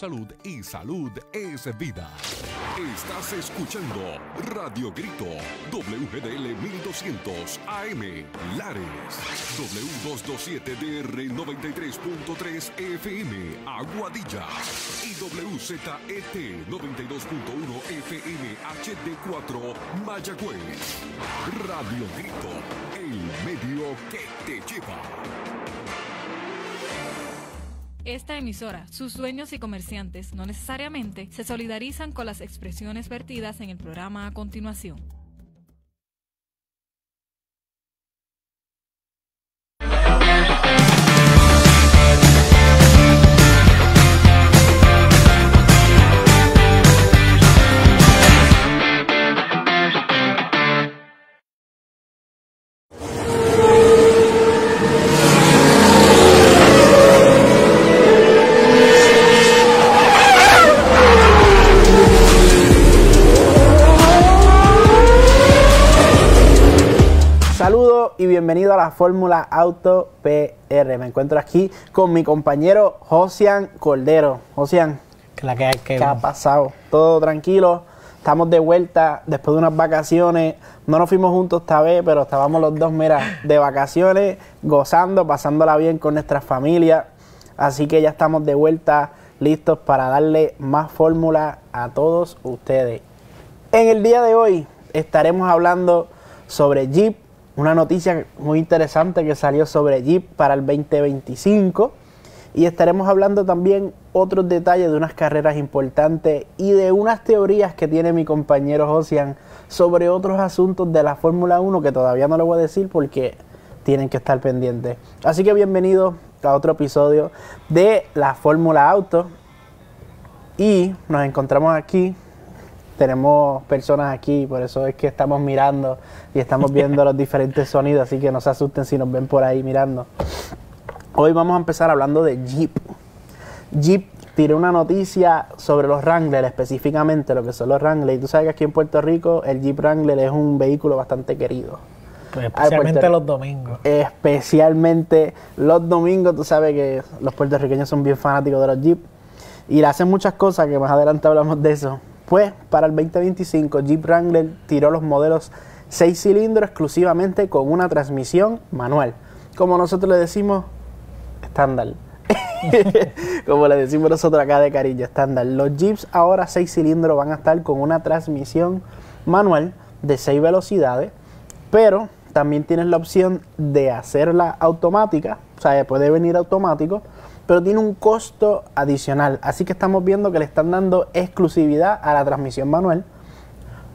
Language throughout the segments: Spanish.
salud y salud es vida. Estás escuchando Radio Grito, WGDL 1200 AM, Lares, W227DR 93.3 FM, Aguadilla y WZET 92.1 FM HD4, Mayagüez. Radio Grito, el medio que te lleva. Esta emisora, sus dueños y comerciantes no necesariamente se solidarizan con las expresiones vertidas en el programa a continuación. Saludos y bienvenido a la Fórmula Auto PR. Me encuentro aquí con mi compañero Josian Cordero. Josian, Que la que hay que ¿qué ha pasado? Todo tranquilo. Estamos de vuelta después de unas vacaciones. No nos fuimos juntos esta vez, pero estábamos los dos, mira, de vacaciones, gozando, pasándola bien con nuestras familias. Así que ya estamos de vuelta, listos para darle más fórmula a todos ustedes. En el día de hoy estaremos hablando sobre Jeep, una noticia muy interesante que salió sobre Jeep para el 2025 y estaremos hablando también otros detalles de unas carreras importantes y de unas teorías que tiene mi compañero Josian sobre otros asuntos de la Fórmula 1 que todavía no le voy a decir porque tienen que estar pendientes. Así que bienvenidos a otro episodio de la Fórmula Auto y nos encontramos aquí tenemos personas aquí, por eso es que estamos mirando y estamos viendo los diferentes sonidos, así que no se asusten si nos ven por ahí mirando. Hoy vamos a empezar hablando de Jeep. Jeep tiró una noticia sobre los Wrangler, específicamente lo que son los Wrangler. Y tú sabes que aquí en Puerto Rico el Jeep Wrangler es un vehículo bastante querido. Pues especialmente los domingos. Especialmente los domingos, tú sabes que los puertorriqueños son bien fanáticos de los Jeep y le hacen muchas cosas que más adelante hablamos de eso. Pues para el 2025 Jeep Wrangler tiró los modelos 6 cilindros exclusivamente con una transmisión manual. Como nosotros le decimos, estándar. Como le decimos nosotros acá de cariño, estándar. Los Jeeps ahora 6 cilindros van a estar con una transmisión manual de 6 velocidades, pero también tienes la opción de hacerla automática, o sea, puede venir automático, pero tiene un costo adicional. Así que estamos viendo que le están dando exclusividad a la transmisión manual,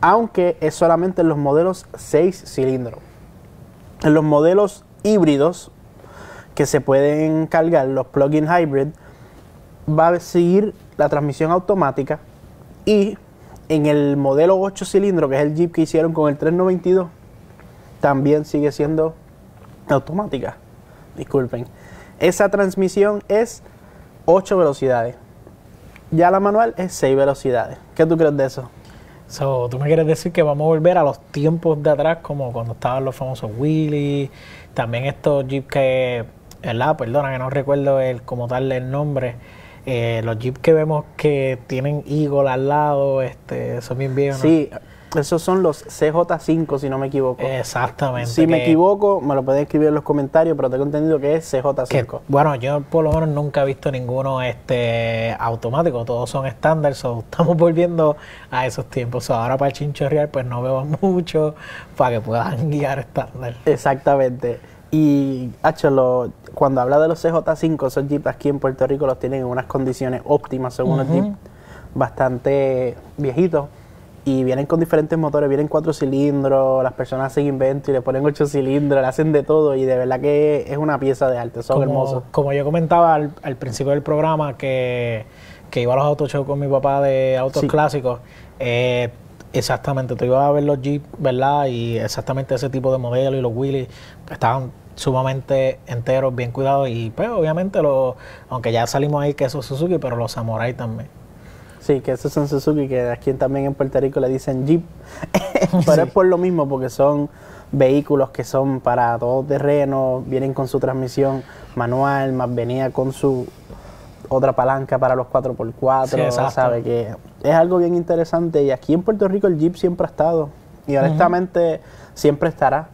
aunque es solamente en los modelos 6 cilindros. En los modelos híbridos que se pueden cargar, los plug-in hybrid, va a seguir la transmisión automática y en el modelo 8 cilindros, que es el Jeep que hicieron con el 392, también sigue siendo automática. Disculpen. Esa transmisión es 8 velocidades. Ya la manual es 6 velocidades. ¿Qué tú crees de eso? So, ¿Tú me quieres decir que vamos a volver a los tiempos de atrás, como cuando estaban los famosos Willys, también estos Jeep que, ¿verdad? Perdona que no recuerdo el como tal el nombre. eh, los Jeep que vemos que tienen Eagle al lado, este, son bien viejos. ¿no? Sí, esos son los CJ5, si no me equivoco. Exactamente. Si me equivoco, me lo pueden escribir en los comentarios, pero tengo entendido que es CJ5. que, bueno, yo por lo menos nunca he visto ninguno este automático, todos son estándar, so, estamos volviendo a esos tiempos. So, ahora para el chinchorreal pues no veo mucho para que puedan guiar estándar. Exactamente. Y, hacho, lo- cuando habla de los CJ5, esos Jeeps aquí en Puerto Rico los tienen en unas condiciones óptimas, son unos Jeeps bastante viejitos. Y vienen con diferentes motores, vienen cuatro cilindros, las personas hacen invento y le ponen ocho cilindros, le hacen de todo y de verdad que es una pieza de arte, son Como, hermosos. como yo comentaba al, al principio del programa que, que iba a los auto shows con mi papá de autos Sí. clásicos, eh, exactamente, tú ibas a ver los Jeep, ¿verdad? Y exactamente ese tipo de modelo y los Willys estaban sumamente enteros, bien cuidados y pues obviamente los, aunque ya salimos ahí que eso es Suzuki, pero los Samurai también. Sí, que esos son Suzuki, que aquí también en Puerto Rico le dicen Jeep. Pero es por lo mismo, porque son vehículos que son para todo terreno, vienen con su transmisión manual, más venía con su otra palanca para los 4x4, Sí. ¿sabe? Que es algo bien interesante y aquí en Puerto Rico el Jeep siempre ha estado y honestamente siempre estará.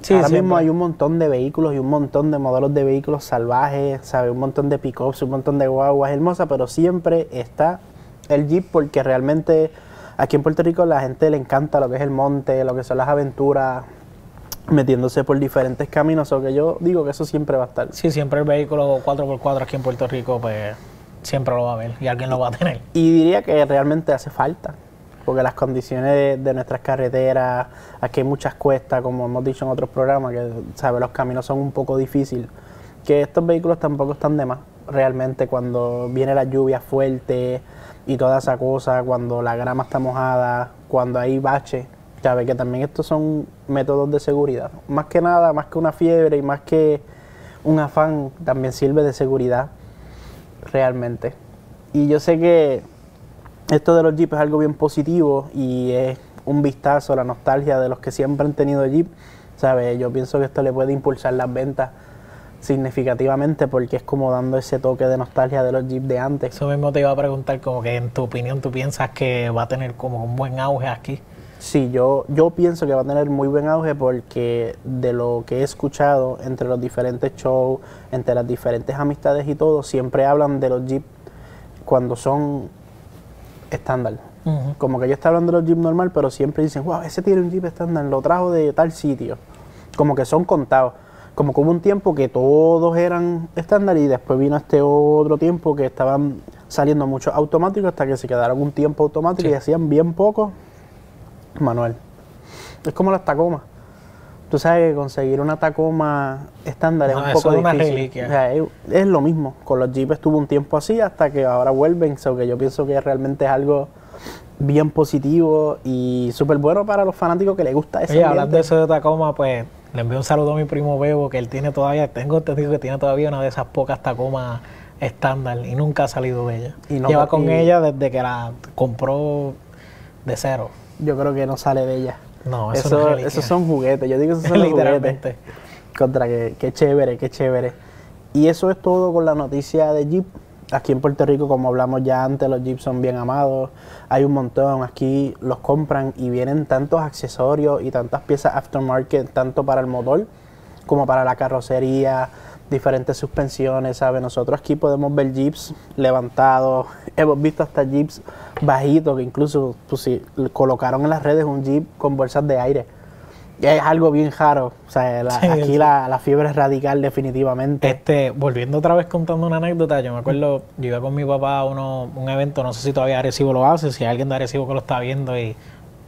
Sí, Ahora siempre. mismo hay un montón de vehículos y un montón de modelos de vehículos salvajes, ¿sabe? Un montón de pickups, un montón de guaguas hermosas, pero siempre está el Jeep porque realmente aquí en Puerto Rico la gente le encanta lo que es el monte, lo que son las aventuras, metiéndose por diferentes caminos, o que yo digo que eso siempre va a estar. Sí, siempre el vehículo 4x4 aquí en Puerto Rico, pues siempre lo va a ver y alguien lo va a tener. Y diría que realmente hace falta, porque las condiciones de, de nuestras carreteras, aquí hay muchas cuestas, como hemos dicho en otros programas, que ¿sabe? los caminos son un poco difíciles, que estos vehículos tampoco están de más, realmente cuando viene la lluvia fuerte y toda esa cosa, cuando la grama está mojada, cuando hay bache, sabe que también estos son métodos de seguridad. Más que nada, más que una fiebre y más que un afán, también sirve de seguridad realmente. Y yo sé que esto de los Jeep es algo bien positivo y es un vistazo la nostalgia de los que siempre han tenido Jeep. ¿Sabe? Yo pienso que esto le puede impulsar las ventas significativamente porque es como dando ese toque de nostalgia de los Jeep de antes. Eso mismo te iba a preguntar, como que en tu opinión tú piensas que va a tener como un buen auge aquí. Sí, yo, yo pienso que va a tener muy buen auge porque de lo que he escuchado entre los diferentes shows, entre las diferentes amistades y todo, siempre hablan de los Jeep cuando son estándar. Como que ellos están hablando de los Jeep normal, pero siempre dicen, wow, ese tiene un Jeep estándar, lo trajo de tal sitio. Como que son contados. Como que hubo un tiempo que todos eran estándar y después vino este otro tiempo que estaban saliendo muchos automáticos hasta que se quedaron un tiempo automático Sí. y hacían bien poco manual. Es como las Tacoma. Tú sabes que conseguir una Tacoma estándar No, es un poco es una difícil. reliquia. O sea, es, es lo mismo. Con los Jeep estuvo un tiempo así hasta que ahora vuelven. So que yo pienso que realmente es algo bien positivo y súper bueno para los fanáticos que les gusta ese Oye, hablando de eso de Tacoma, pues le envío un saludo a mi primo Bebo, que él tiene todavía, tengo entendido que tiene todavía una de esas pocas Tacomas estándar y nunca ha salido de ella. Y no- Lleva con y- ella desde que la compró de cero. Yo creo que no sale de ella. No, eso, Eso, no es esos son juguetes. Yo digo que esos son los Literalmente. juguetes. Contra que, qué chévere, qué chévere. Y eso es todo con la noticia de Jeep. Aquí en Puerto Rico, como hablamos ya antes, los Jeep son bien amados. Hay un montón. Aquí los compran y vienen tantos accesorios y tantas piezas aftermarket, tanto para el motor como para la carrocería, diferentes suspensiones, ¿sabes? Nosotros aquí podemos ver Jeeps levantados. Hemos visto hasta Jeeps bajitos que incluso pues, colocaron en las redes un Jeep con bolsas de aire. Es algo bien raro. O sea, la- Sí, aquí. La, la fiebre es radical definitivamente. Este, volviendo otra vez contando una anécdota, yo me acuerdo, yo iba con mi papá a uno, un evento, no sé si todavía Arecibo lo hace, si hay alguien de Arecibo que lo está viendo y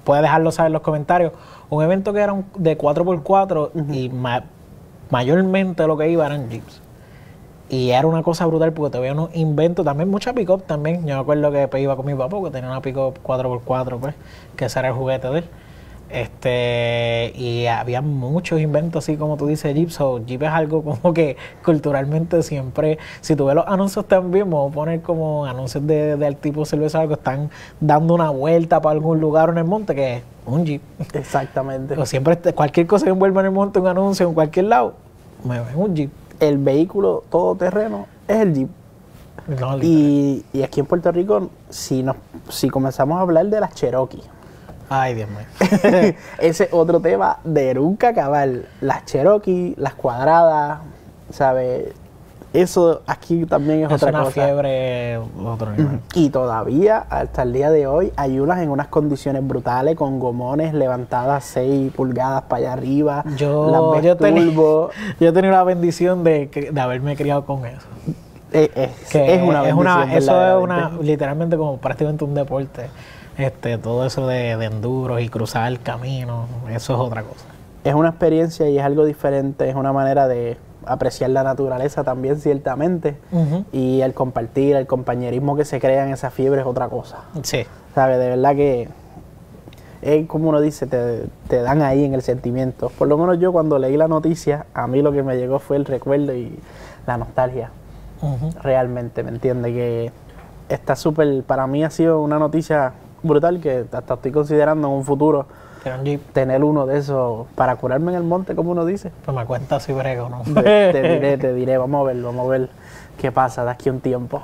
puede dejarlo saber en los comentarios. Un evento que era un- de 4x4 y ma- mayormente lo que iba eran jeeps. Y era una cosa brutal porque te veía unos inventos, también mucha pick-up también. Yo me acuerdo que pues, iba con mi papá que tenía una pick-up 4x4, pues, que ese era el juguete de él. Este, y había muchos inventos así como tú dices, Jeep. So, Jeep es algo como que culturalmente siempre, si tú ves los anuncios también, vamos a poner como anuncios de, del tipo cerveza algo, están dando una vuelta para algún lugar en el monte, que es un Jeep. Exactamente. O siempre, este- cualquier cosa que envuelva en el monte, un anuncio en cualquier lado, me ven un Jeep. El vehículo todoterreno es el Jeep. No. Y, y aquí en Puerto Rico, si, nos, si comenzamos a hablar de las Cherokee, Ay, Dios mío. Ese es otro tema de nunca acabar. Las Cherokee, las cuadradas, ¿sabes? Eso aquí también es, Es otra una cosa. fiebre otro nivel. Y todavía, hasta el día de hoy, hay unas en unas condiciones brutales, con gomones levantadas 6 pulgadas para allá arriba. Yo, las yo, turbo. yo he tenido la bendición de, de haberme criado con eso. Eh, es, Que es una es una- eso es una, literalmente como prácticamente un deporte. Este, todo eso de, de enduros y cruzar el camino, eso es otra cosa. es una experiencia y es algo diferente, es una manera de apreciar la naturaleza también ciertamente y el compartir, el compañerismo que se crea en esa fiebre es otra cosa. Sí. ¿Sabes? De verdad que es como uno dice, te, te dan ahí en el sentimiento. Por lo menos yo cuando leí la noticia, a mí lo que me llegó fue el recuerdo y la nostalgia. Realmente, ¿me entiende? Que está súper, para mí ha sido una noticia brutal que hasta estoy considerando en un futuro un tener uno de esos para curarme en el monte, como uno dice. Pues me cuenta si brego, ¿no? Te, te diré, te diré, vamos a ver, vamos a ver qué pasa de aquí a un tiempo.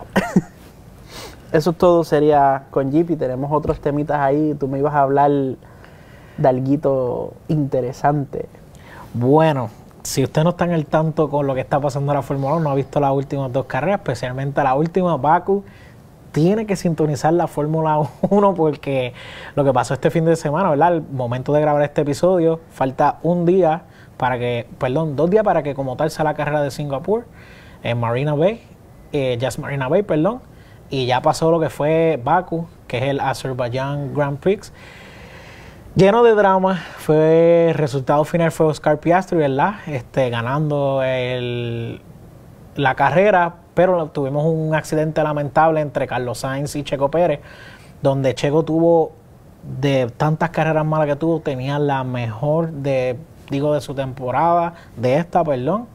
Eso todo sería con Jeep y tenemos otros temitas ahí. Tú me ibas a hablar de algo interesante. Bueno, si usted no está en el tanto con lo que está pasando en la Fórmula 1, no ha visto las últimas dos carreras, especialmente la última, Baku, tiene que sintonizar la Fórmula 1 porque lo que pasó este fin de semana, ¿verdad? El momento de grabar este episodio, falta un día para que, perdón, dos días para que como tal sea la carrera de Singapur en Marina Bay, eh, Just Marina Bay, perdón, y ya pasó lo que fue Baku, que es el Azerbaijan Grand Prix. Lleno de drama, fue el resultado final fue Oscar Piastri, ¿verdad? Este, ganando el, la carrera, pero tuvimos un accidente lamentable entre Carlos Sainz y Checo Pérez, donde Checo tuvo de tantas carreras malas que tuvo, tenía la mejor de digo de su temporada, de esta, perdón.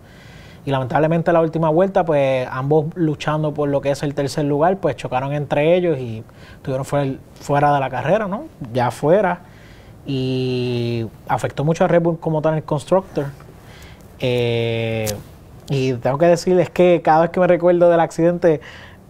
Y lamentablemente la última vuelta, pues ambos luchando por lo que es el tercer lugar, pues chocaron entre ellos y estuvieron fuera, de la carrera, ¿no? Ya fuera. Y afectó mucho a Red Bull como tal el constructor. Eh, y tengo que decirles que cada vez que me recuerdo del accidente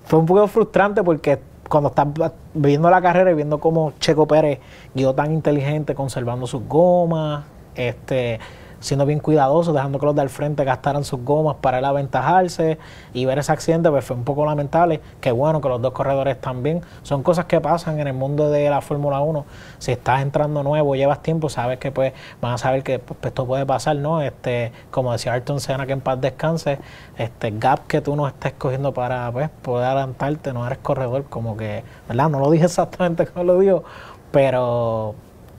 fue un poco frustrante porque cuando estás viendo la carrera y viendo cómo Checo Pérez guió tan inteligente, conservando sus gomas, este, siendo bien cuidadoso, dejando que los del frente gastaran sus gomas para él aventajarse y ver ese accidente pues fue un poco lamentable. Qué bueno que los dos corredores también. Son cosas que pasan en el mundo de la Fórmula 1. Si estás entrando nuevo, llevas tiempo, sabes que pues van a saber que pues, esto puede pasar, ¿no? Este, como decía Ayrton Senna que en paz descanse, este gap que tú no estés cogiendo para pues, poder adelantarte, no eres corredor, como que, ¿verdad? No lo dije exactamente como lo digo, pero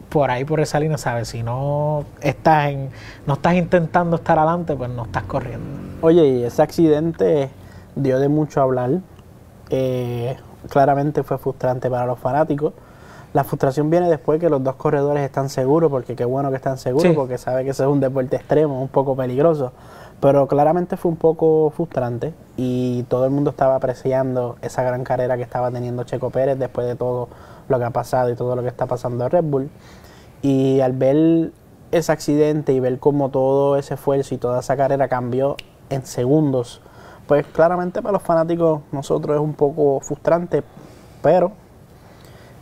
por ahí por esa línea, ¿sabes? Si no estás en, no estás intentando estar adelante, pues no estás corriendo. Oye, y ese accidente dio de mucho hablar. Eh, claramente fue frustrante para los fanáticos. La frustración viene después que los dos corredores están seguros, porque qué bueno que están seguros, porque sabe que eso es un deporte extremo, un poco peligroso. Pero claramente fue un poco frustrante y todo el mundo estaba apreciando esa gran carrera que estaba teniendo Checo Pérez después de todo lo que ha pasado y todo lo que está pasando en Red Bull. Y al ver ese accidente y ver cómo todo ese esfuerzo y toda esa carrera cambió en segundos, pues claramente para los fanáticos nosotros es un poco frustrante, pero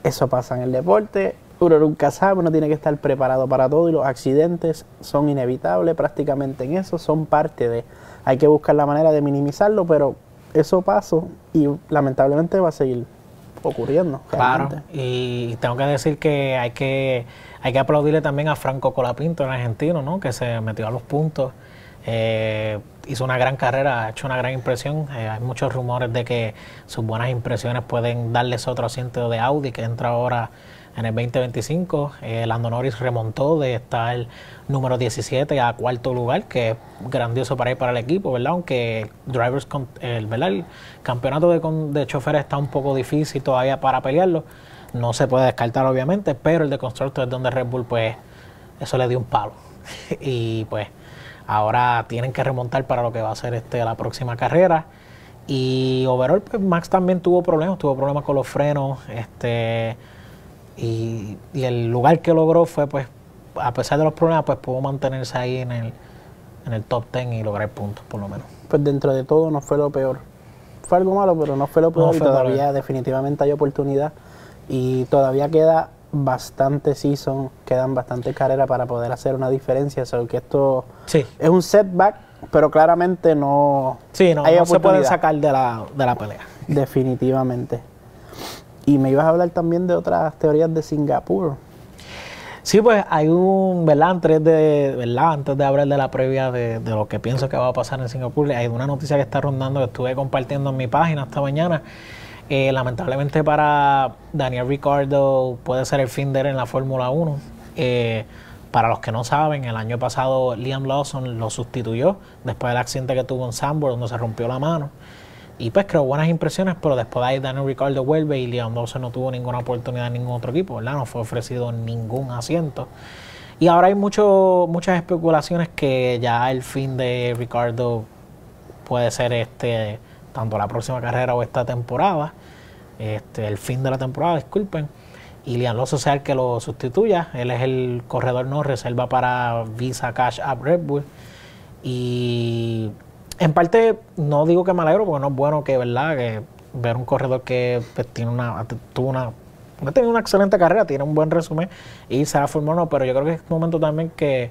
eso pasa en el deporte. Uno nunca sabe, uno tiene que estar preparado para todo y los accidentes son inevitables prácticamente en eso, son parte de... Hay que buscar la manera de minimizarlo, pero eso pasó y lamentablemente va a seguir ocurriendo. Claro, y tengo que decir que hay que hay que aplaudirle también a Franco Colapinto, el argentino, ¿no? que se metió a los puntos. Eh, hizo una gran carrera, ha hecho una gran impresión. Eh, hay muchos rumores de que sus buenas impresiones pueden darles otro asiento de Audi que entra ahora en el 2025. Eh, Lando Norris remontó de estar número 17 a cuarto lugar, que es grandioso para ir para el equipo, ¿verdad? Aunque drivers el, el campeonato de, de choferes está un poco difícil todavía para pelearlo. No se puede descartar, obviamente, pero el de constructor es donde Red Bull, pues, eso le dio un palo. y pues, ahora tienen que remontar para lo que va a ser este, la próxima carrera. Y overall, pues Max también tuvo problemas, tuvo problemas con los frenos, este y, el lugar que logró fue, pues, a pesar de los problemas, pues pudo mantenerse ahí en el, en el top 10 y lograr puntos, por lo menos. Pues dentro de todo no fue lo peor. Fue algo malo, pero no fue lo peor y todavía definitivamente hay oportunidad y todavía queda bastante season, quedan bastante carreras para poder hacer una diferencia. O que esto es un setback, pero claramente no, sí, no, no se puede sacar de la, de la pelea. Definitivamente. Y me ibas a hablar también de otras teorías de Singapur. Sí, pues hay un, ¿verdad? Antes de, ¿verdad? Antes de hablar de la previa de, lo que pienso que va a pasar en Singapur, hay una noticia que está rondando que estuve compartiendo en mi página esta mañana. Eh, lamentablemente para Daniel Ricardo puede ser el fin de él en la Fórmula 1. Eh, para los que no saben, el año pasado Liam Lawson lo sustituyó después del accidente que tuvo en Sambor, donde se rompió la mano. Y pues creó buenas impresiones, pero después de ahí Daniel Ricardo vuelve y Leon Dawson no tuvo ninguna oportunidad en ningún otro equipo. No fue ofrecido ningún asiento. Y ahora hay muchas especulaciones que ya el fin de Ricardo puede ser este tanto la próxima carrera o esta temporada, este, el fin de la temporada, disculpen. y Liam Lawson sea el que lo sustituya. Él es el corredor no reserva para Visa Cash App Red Bull. Y en parte no digo que me alegro porque no es bueno que, ¿verdad? Que ver un corredor que pues, tiene una, tuvo una, ha tenido una excelente carrera, tiene un buen resumen y se ha formado, pero yo creo que es momento también que,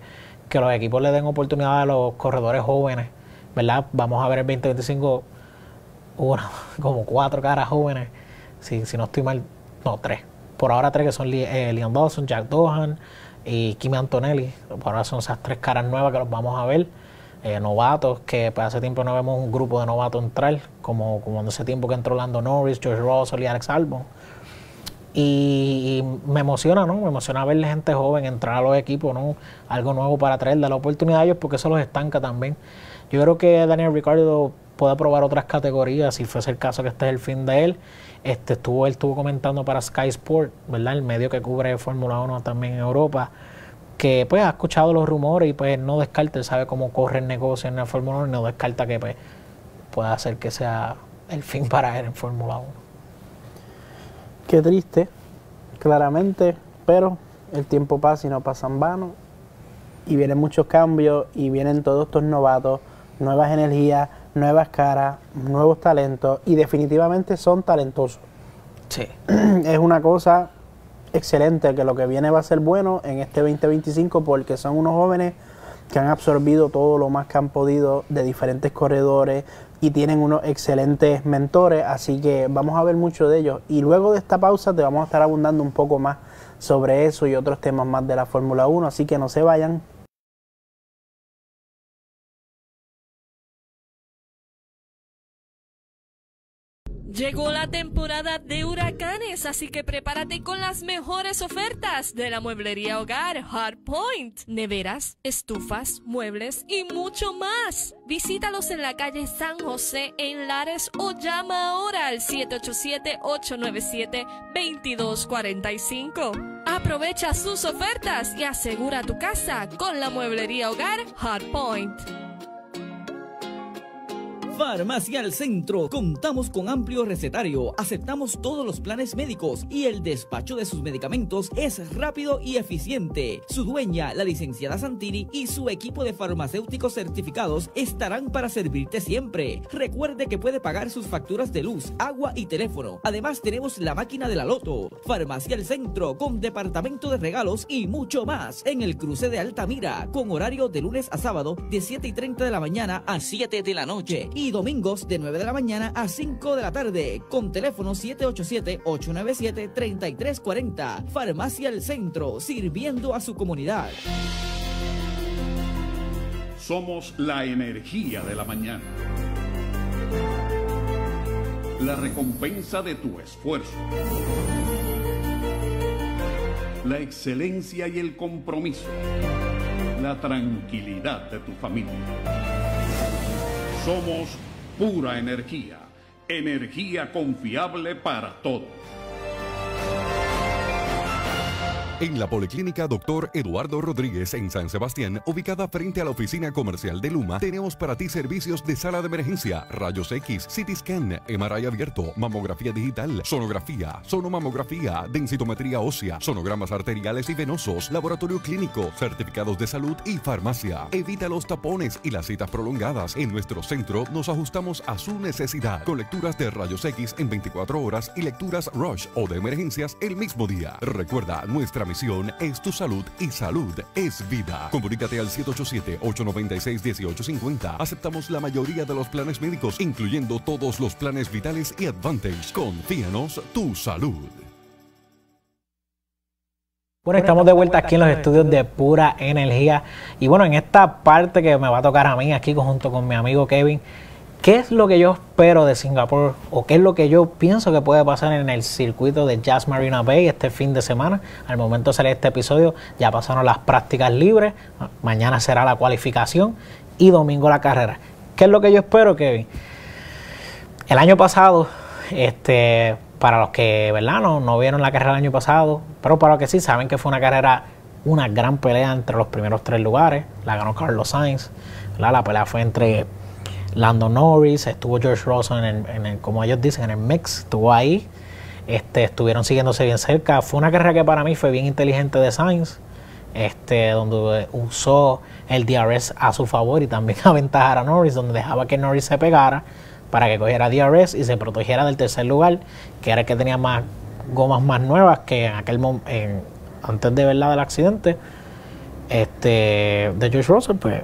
que los equipos le den oportunidad a los corredores jóvenes, ¿verdad? Vamos a ver el 2025 una, como cuatro caras jóvenes, si, si no estoy mal, no, tres. Por ahora tres que son eh, Leon Dawson, Jack Dohan y Kimi Antonelli. Por ahora son esas tres caras nuevas que los vamos a ver. Eh, novatos, que pues, hace tiempo no vemos un grupo de novatos entrar, como, como en ese tiempo que entró Lando Norris, George Russell y Alex Albon. Y, me emociona, ¿no? Me emociona ver gente joven entrar a los equipos, ¿no? Algo nuevo para traerle la oportunidad a ellos porque eso los estanca también. Yo creo que Daniel Ricardo puede probar otras categorías, si fuese el caso que este es el fin de él. Este estuvo, él estuvo comentando para Sky Sport, ¿verdad? El medio que cubre Fórmula 1 también en Europa, que pues ha escuchado los rumores y pues no descarta, él sabe cómo corre el negocio en la Fórmula 1 y no descarta que pues pueda hacer que sea el fin para él en Fórmula 1. Qué triste, claramente, pero el tiempo pasa y no pasa en vano. Y vienen muchos cambios y vienen todos estos novatos, nuevas energías, nuevas caras, nuevos talentos y definitivamente son talentosos. Sí. Es una cosa excelente que lo que viene va a ser bueno en este 2025 porque son unos jóvenes que han absorbido todo lo más que han podido de diferentes corredores y tienen unos excelentes mentores, así que vamos a ver mucho de ellos. Y luego de esta pausa te vamos a estar abundando un poco más sobre eso y otros temas más de la Fórmula 1, así que no se vayan, Llegó la temporada de huracanes, así que prepárate con las mejores ofertas de la mueblería hogar Hardpoint. Neveras, estufas, muebles y mucho más. Visítalos en la calle San José en Lares o llama ahora al 787-897-2245. Aprovecha sus ofertas y asegura tu casa con la mueblería hogar Hardpoint. Farmacia al Centro. Contamos con amplio recetario, aceptamos todos los planes médicos y el despacho de sus medicamentos es rápido y eficiente. Su dueña, la licenciada Santini y su equipo de farmacéuticos certificados estarán para servirte siempre. Recuerde que puede pagar sus facturas de luz, agua y teléfono. Además tenemos la máquina de la loto. Farmacia al Centro con departamento de regalos y mucho más en el cruce de Altamira con horario de lunes a sábado de 7 y 30 de la mañana a 7 de la noche y domingos de 9 de la mañana a 5 de la tarde con teléfono 787-897-3340. Farmacia El Centro, sirviendo a su comunidad. Somos la energía de la mañana. La recompensa de tu esfuerzo. La excelencia y el compromiso. La tranquilidad de tu familia. Somos pura energía, energía confiable para todos. En la Policlínica Dr. Eduardo Rodríguez en San Sebastián, ubicada frente a la oficina comercial de Luma, tenemos para ti servicios de sala de emergencia, rayos X, CT scan, MRI abierto, mamografía digital, sonografía, sonomamografía, densitometría ósea, sonogramas arteriales y venosos, laboratorio clínico, certificados de salud y farmacia. Evita los tapones y las citas prolongadas. En nuestro centro nos ajustamos a su necesidad con lecturas de rayos X en 24 horas y lecturas Rush o de emergencias el mismo día. Recuerda nuestra misión es tu salud y salud es vida. Comunícate al 787-896-1850. Aceptamos la mayoría de los planes médicos, incluyendo todos los planes vitales y Advantage. Confíanos tu salud. Bueno, estamos de vuelta aquí en los estudios de Pura Energía. Y bueno, en esta parte que me va a tocar a mí aquí junto con mi amigo Kevin, ¿Qué es lo que yo espero de Singapur o qué es lo que yo pienso que puede pasar en el circuito de Jazz Marina Bay este fin de semana? Al momento de salir este episodio ya pasaron las prácticas libres, mañana será la cualificación y domingo la carrera. ¿Qué es lo que yo espero, Kevin? El año pasado, este, para los que ¿verdad? No, no vieron la carrera el año pasado, pero para los que sí saben que fue una carrera, una gran pelea entre los primeros tres lugares, la ganó Carlos Sainz, la pelea fue entre Lando Norris, estuvo George Russell en el, como ellos dicen, en el mix, estuvo ahí. este, estuvieron siguiéndose bien cerca. Fue una carrera que para mí fue bien inteligente de Sainz, este, donde usó el DRS a su favor y también aventajar a Norris, donde dejaba que Norris se pegara para que cogiera DRS y se protegiera del tercer lugar, que era el que tenía más gomas más nuevas que en aquel momento, antes de verdad del accidente este, de George Russell, pues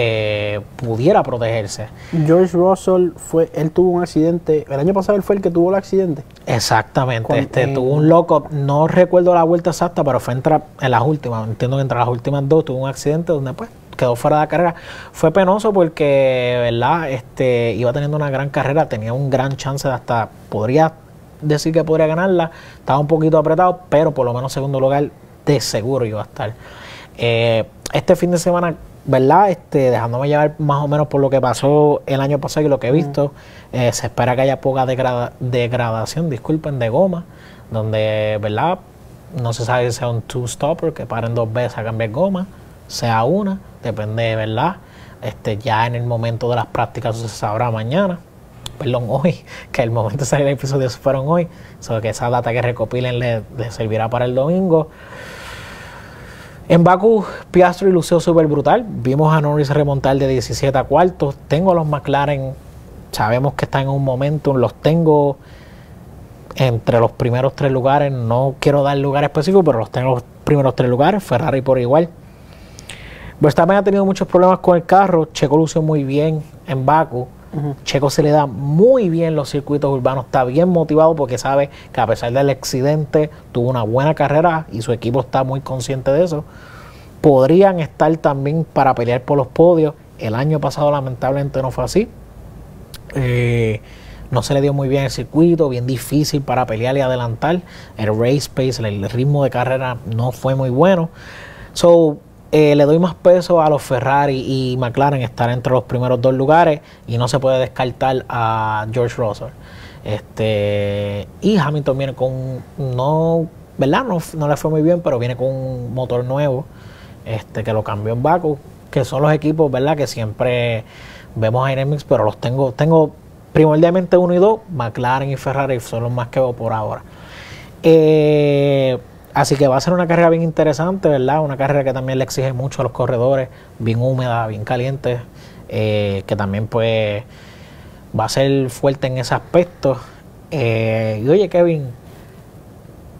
eh, pudiera protegerse. George Russell fue, él tuvo un accidente, el año pasado él fue el que tuvo el accidente. Exactamente, este, tuvo un loco, no recuerdo la vuelta exacta, pero fue entre, en las últimas, entiendo que entre las últimas dos tuvo un accidente donde pues quedó fuera de la carrera. Fue penoso porque, ¿verdad? Este, iba teniendo una gran carrera, tenía un gran chance de hasta, podría decir que podría ganarla, estaba un poquito apretado, pero por lo menos segundo lugar de seguro iba a estar. Eh, este fin de semana ¿verdad? Este, dejándome llevar más o menos por lo que pasó el año pasado y lo que he visto, eh, se espera que haya poca degradación, disculpen, de goma, donde, ¿verdad? No se sabe si sea un two-stopper, que paren dos veces a cambiar goma, sea una, depende, ¿verdad? Este, ya en el momento de las prácticas se sabrá mañana, perdón, hoy, que el momento de salir el episodio fueron hoy, sobre que esa data que recopilen le, le servirá para el domingo. En Baku, Piastri lució súper brutal. Vimos a Norris remontar de 17 a cuartos. Tengo a los McLaren, sabemos que están en un momento, los tengo entre los primeros tres lugares. No quiero dar lugar específico, pero los tengo en los primeros tres lugares. Ferrari por igual. Verstappen ha tenido muchos problemas con el carro. Checo lució muy bien en Baku. Checo se le da muy bien los circuitos urbanos, está bien motivado porque sabe que a pesar del accidente tuvo una buena carrera y su equipo está muy consciente de eso. Podrían estar también para pelear por los podios. El año pasado lamentablemente no fue así. Eh, no se le dio muy bien el circuito, bien difícil para pelear y adelantar. El race pace, el ritmo de carrera no fue muy bueno. So, eh, le doy más peso a los Ferrari y McLaren estar entre los primeros dos lugares y no se puede descartar a George Russell. Este, y Hamilton viene con no, ¿verdad? No, le fue muy bien, pero viene con un motor nuevo, este, que lo cambió en Baku, que son los equipos, ¿verdad? Que siempre vemos a Dynamics, pero los tengo, tengo primordialmente uno y dos, McLaren y Ferrari son los más que veo por ahora. Eh, Así que va a ser una carrera bien interesante, ¿verdad? Una carrera que también le exige mucho a los corredores, bien húmeda, bien caliente, eh, que también pues va a ser fuerte en ese aspecto. Eh, y oye, Kevin,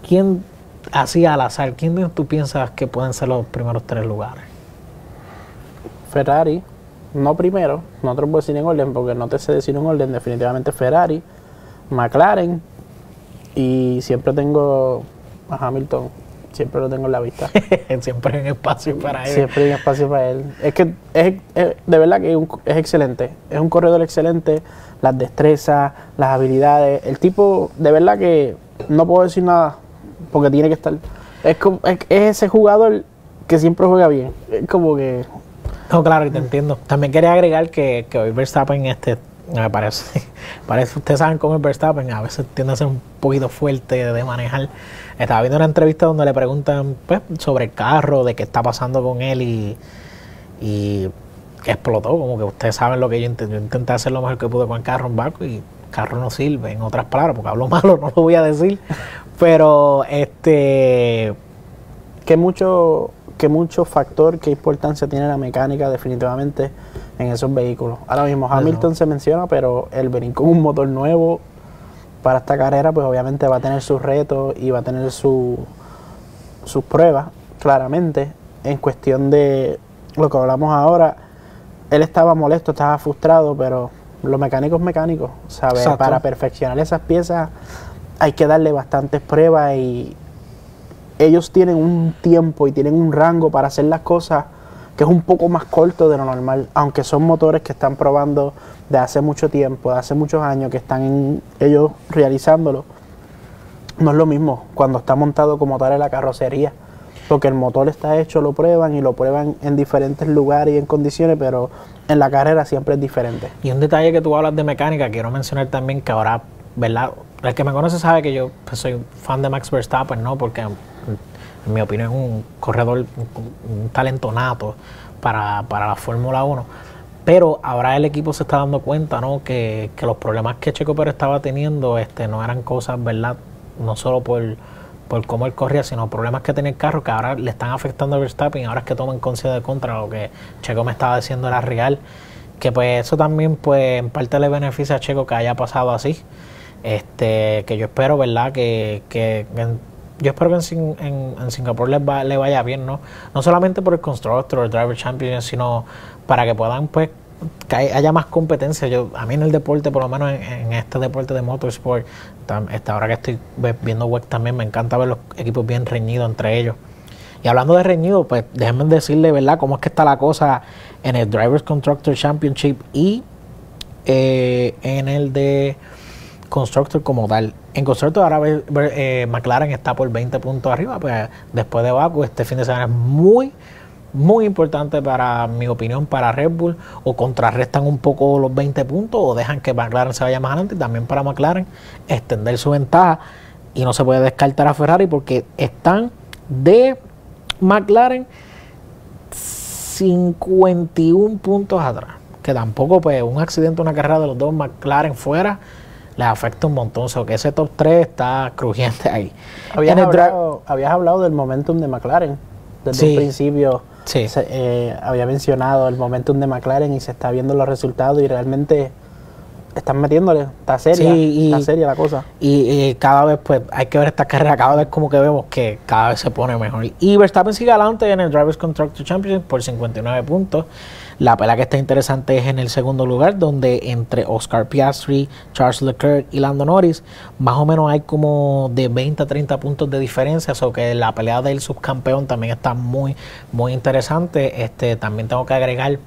¿quién hacía al azar? ¿Quién tú piensas que pueden ser los primeros tres lugares? Ferrari, no primero, no te puedo decir en orden porque no te sé decir en orden, definitivamente Ferrari, McLaren y siempre tengo a Hamilton siempre lo tengo en la vista. siempre hay un espacio para él. Siempre hay un espacio para él. Es que es, de verdad que es, excelente. Es un corredor excelente. Las destrezas, las habilidades. El tipo, de verdad que no puedo decir nada porque tiene que estar. Es, como, es, ese jugador que siempre juega bien. Es como que. No, claro, y te entiendo. También quería agregar que, que hoy Verstappen este, me parece, parece, ustedes saben cómo es Verstappen, a veces tiende a ser un poquito fuerte de manejar. Estaba viendo una entrevista donde le preguntan pues, sobre el carro, de qué está pasando con él y, y explotó, como que ustedes saben lo que yo intenté, yo intenté hacer lo mejor que pude con el carro en barco y el carro no sirve, en otras palabras, porque hablo malo, no lo voy a decir, pero este que mucho que mucho factor, qué importancia tiene la mecánica definitivamente en esos vehículos. Ahora mismo Hamilton se menciona, pero el venir con un motor nuevo para esta carrera, pues obviamente va a tener sus retos y va a tener su, sus pruebas, claramente, en cuestión de lo que hablamos ahora. Él estaba molesto, estaba frustrado, pero los mecánicos mecánicos, ¿sabes? Para perfeccionar esas piezas hay que darle bastantes pruebas y ellos tienen un tiempo y tienen un rango para hacer las cosas que es un poco más corto de lo normal, aunque son motores que están probando de hace mucho tiempo, de hace muchos años, que están ellos realizándolo. No es lo mismo cuando está montado como tal en la carrocería, porque el motor está hecho, lo prueban y lo prueban en diferentes lugares y en condiciones, pero en la carrera siempre es diferente. Y un detalle que tú hablas de mecánica, quiero mencionar también que ahora, ¿verdad? El que me conoce sabe que yo pues, soy fan de Max Verstappen, ¿no? Porque en mi opinión, es un corredor, un, talento nato para, la Fórmula 1. Pero ahora el equipo se está dando cuenta, ¿no? Que, que los problemas que Checo Pérez estaba teniendo este, no eran cosas, ¿verdad? No solo por, por cómo él corría, sino problemas que tenía el carro que ahora le están afectando a Verstappen. Ahora es que toman conciencia de contra lo que Checo me estaba diciendo era real. Que pues eso también, pues en parte le beneficia a Checo que haya pasado así. Este, que yo espero, ¿verdad? Que, que yo espero que en, Sin- en- en Singapur les va- le vaya bien, ¿no? No solamente por el Constructor el Driver Championship, sino para que puedan, pues, que hay- haya más competencia. Yo, a mí en el deporte, por lo menos en, este deporte de motorsport, esta hora que estoy viendo web también, me encanta ver los equipos bien reñidos entre ellos. Y hablando de reñido, pues déjenme decirle, ¿verdad?, cómo es que está la cosa en el Drivers Constructor Championship y eh, en el de Constructor como tal. En Constructor ahora eh, McLaren está por 20 puntos arriba, pues después de Baku este fin de semana es muy, muy importante para mi opinión para Red Bull o contrarrestan un poco los 20 puntos o dejan que McLaren se vaya más adelante y también para McLaren extender su ventaja y no se puede descartar a Ferrari porque están de McLaren 51 puntos atrás. Que tampoco, pues, un accidente, una carrera de los dos McLaren fuera, les afecta un montón. O sea, que ese top 3 está crujiente ahí. Habías hablado, habías hablado del momentum de McLaren. Desde Sí. el principio Sí. se- eh, había mencionado el momentum de McLaren y se está viendo los resultados y realmente están metiéndole. Está seria, Sí, y- está seria la cosa. Y, y cada vez, pues, hay que ver esta carrera, cada vez como que vemos que cada vez se pone mejor. Y Verstappen sigue adelante en el Drivers Constructor Championship por 59 puntos. La pelea que está interesante es en el segundo lugar, donde entre Oscar Piastri, Charles Leclerc y Lando Norris, más o menos hay como de 20 a 30 puntos de diferencia. O que la pelea del subcampeón también está muy, muy interesante. Este, también tengo que agregar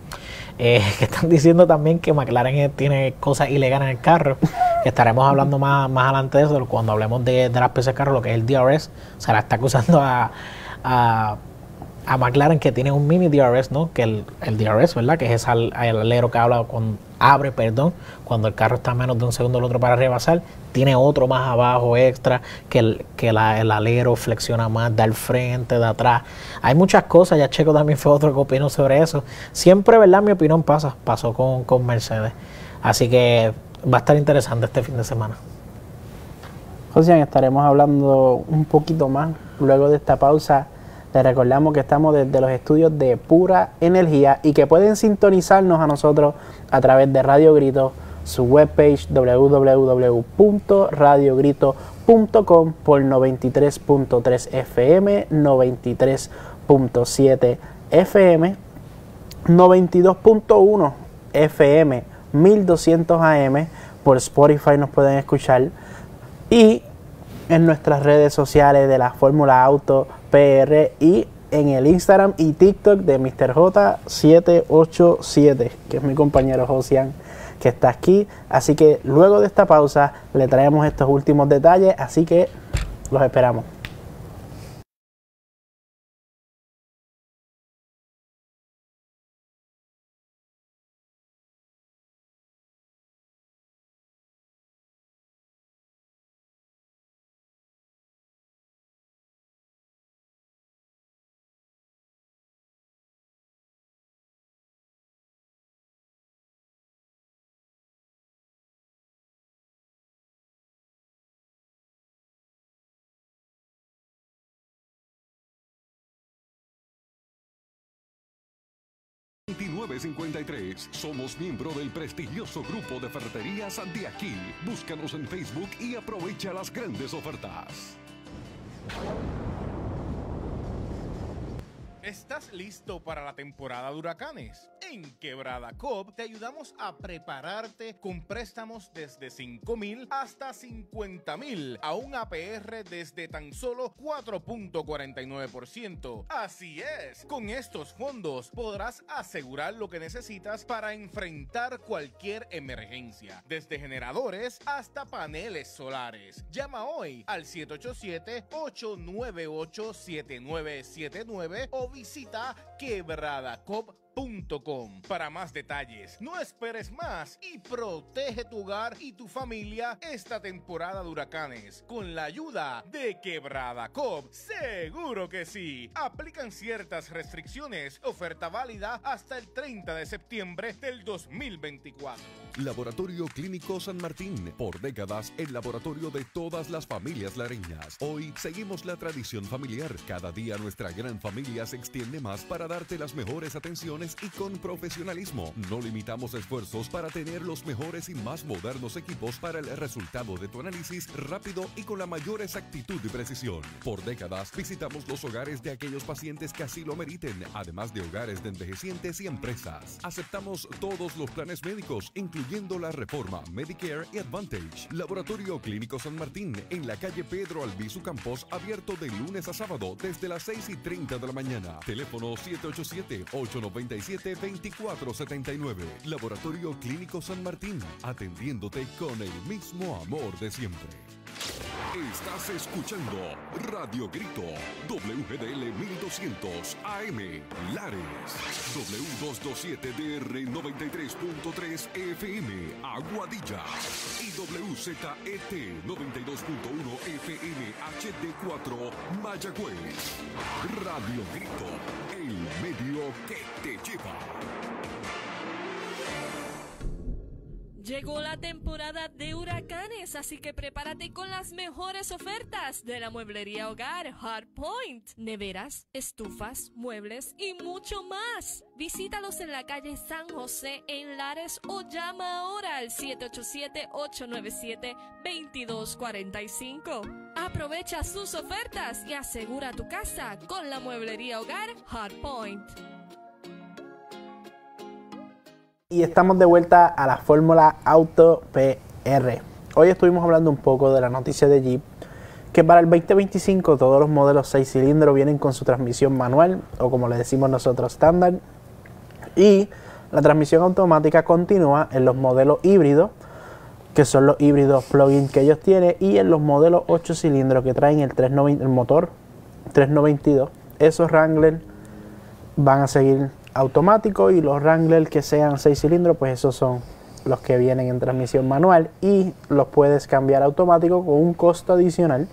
eh, que están diciendo también que McLaren tiene cosas ilegales en el carro. Estaremos hablando más, más adelante de eso, cuando hablemos de, las piezas de carro, lo que es el DRS. Se la está acusando a, a McLaren que tiene un mini DRS, ¿no? Que el, el DRS, ¿verdad? Que es el alero que habla con, abre, perdón, cuando el carro está menos de un segundo del otro para rebasar. Tiene otro más abajo extra, que el, que el alero flexiona más, da al frente, de atrás. Hay muchas cosas, ya Checo también fue otro que opinó sobre eso. Siempre, ¿verdad? Mi opinión pasa, pasó con, con Mercedes. Así que va a estar interesante este fin de semana. Josian, estaremos hablando un poquito más luego de esta pausa. Les recordamos que estamos desde los estudios de Pura Energía y que pueden sintonizarnos a nosotros a través de Radio Grito, su webpage www.radiogrito.com por 93.3 FM, 93.7 FM, 92.1 FM, 1200 AM. Por Spotify nos pueden escuchar. Y en nuestras redes sociales de la Fórmula Auto PR y en el Instagram y TikTok de Mr. J787, que es mi compañero Josian, que está aquí. Así que luego de esta pausa le traemos estos últimos detalles, así que los esperamos. $29.53. Somos miembro del prestigioso grupo de ferreterías aquí. Búscanos en Facebook y aprovecha las grandes ofertas. ¿Estás listo para la temporada de huracanes? En Quebrada Coop te ayudamos a prepararte con préstamos desde 5 mil hasta 50 mil a un APR desde tan solo 4.49%. Así es, con estos fondos podrás asegurar lo que necesitas para enfrentar cualquier emergencia, desde generadores hasta paneles solares. Llama hoy al 787-898-7979 o visita quebradacop.com quebradacop.com. Para más detalles, no esperes más y protege tu hogar y tu familia esta temporada de huracanes con la ayuda de Quebrada Cop. Seguro que sí. Aplican ciertas restricciones. Oferta válida hasta el 30 de septiembre del 2024. Laboratorio Clínico San Martín. Por décadas, el laboratorio de todas las familias lareñas. Hoy seguimos la tradición familiar. Cada día nuestra gran familia se extiende más para darte las mejores atenciones y con profesionalismo. No limitamos esfuerzos para tener los mejores y más modernos equipos para el resultado de tu análisis rápido y con la mayor exactitud y precisión. Por décadas visitamos los hogares de aquellos pacientes que así lo meriten, además de hogares de envejecientes y empresas. Aceptamos todos los planes médicos, incluyendo la reforma Medicare y Advantage. Laboratorio Clínico San Martín, en la calle Pedro Albizu Campos, abierto de lunes a sábado desde las 6 y 30 de la mañana. Teléfono 787-897-2479. Laboratorio Clínico San Martín, atendiéndote con el mismo amor de siempre. Estás escuchando Radio Grito, WGDL 1200 AM, Lares, W227DR 93.3 FM, Aguadilla y WZET 92.1 FM HD4, Mayagüez. Radio Grito, el medio que te lleva. Llegó la temporada de huracanes, así que prepárate con las mejores ofertas de la mueblería hogar Hardpoint. Neveras, estufas, muebles y mucho más. Visítalos en la calle San José en Lares o llama ahora al 787-897-2245. Aprovecha sus ofertas y asegura tu casa con la mueblería hogar Hardpoint. Y estamos de vuelta a la Fórmula Auto PR. Hoy estuvimos hablando un poco de la noticia de Jeep, que para el 2025 todos los modelos 6 cilindros vienen con su transmisión manual, o como le decimos nosotros, estándar, y la transmisión automática continúa en los modelos híbridos, que son los híbridos plug-in que ellos tienen, y en los modelos 8 cilindros que traen el, 390, el motor 392. Esos Wrangler van a seguir automático y los Wrangler que sean 6 cilindros, pues esos son los que vienen en transmisión manual y los puedes cambiar automático con un costo adicional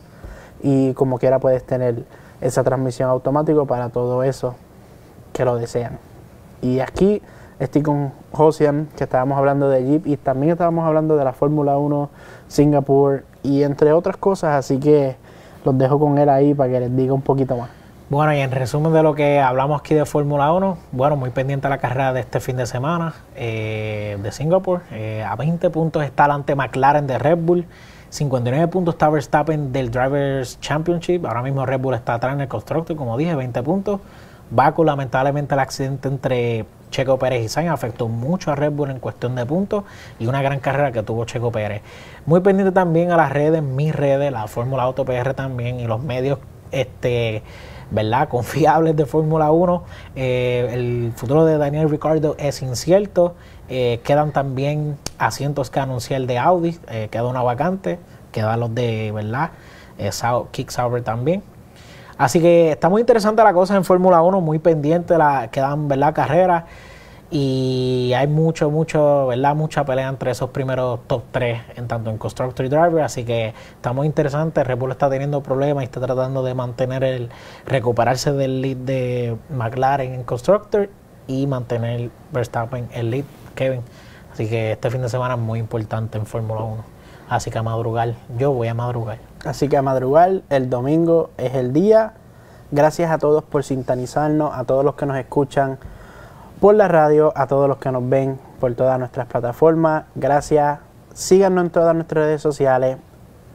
y como quiera puedes tener esa transmisión automático para todo eso que lo desean. Y aquí estoy con Josian, que estábamos hablando de Jeep y también estábamos hablando de la Fórmula 1 Singapur y entre otras cosas, así que los dejo con él ahí para que les diga un poquito más. Bueno, y en resumen de lo que hablamos aquí de Fórmula 1, bueno, muy pendiente a la carrera de este fin de semana eh, de Singapur. Eh, a 20 puntos está delante McLaren de Red Bull. 59 puntos está Verstappen del Drivers Championship. Ahora mismo Red Bull está atrás en el Constructor, como dije, 20 puntos. Baku, lamentablemente, el accidente entre Checo Pérez y Sainz afectó mucho a Red Bull en cuestión de puntos y una gran carrera que tuvo Checo Pérez. Muy pendiente también a las redes, mis redes, la Fórmula Auto PR también y los medios este ¿verdad? confiables de Fórmula 1. Eh, el futuro de Daniel Ricciardo es incierto. Eh, quedan también asientos que anunciar de Audi, eh, queda una vacante, quedan los de, ¿verdad? Kick Sauber también. Así que está muy interesante la cosa en Fórmula 1, muy pendiente, la, quedan, ¿verdad? Carreras y hay mucho, mucho, ¿verdad? Mucha pelea entre esos primeros top 3 en tanto en Constructor y Driver, así que está muy interesante. Red Bull está teniendo problemas y está tratando de mantener el, recuperarse del lead de McLaren en Constructor y mantener Verstappen el lead, Kevin. Así que este fin de semana es muy importante en Fórmula 1. Así que a madrugar, yo voy a madrugar. Así que a madrugar, el domingo es el día. Gracias a todos por sintonizarnos, a todos los que nos escuchan por la radio, a todos los que nos ven por todas nuestras plataformas. Gracias. Síganos en todas nuestras redes sociales,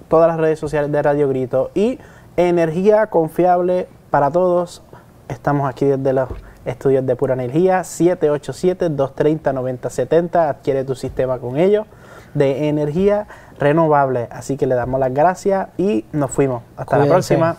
todas las redes sociales de Radio Grito y energía confiable para todos. Estamos aquí desde los estudios de Pura Energía, 787-230-9070. Adquiere tu sistema con ellos de energía renovable. Así que le damos las gracias y nos fuimos. Hasta la próxima.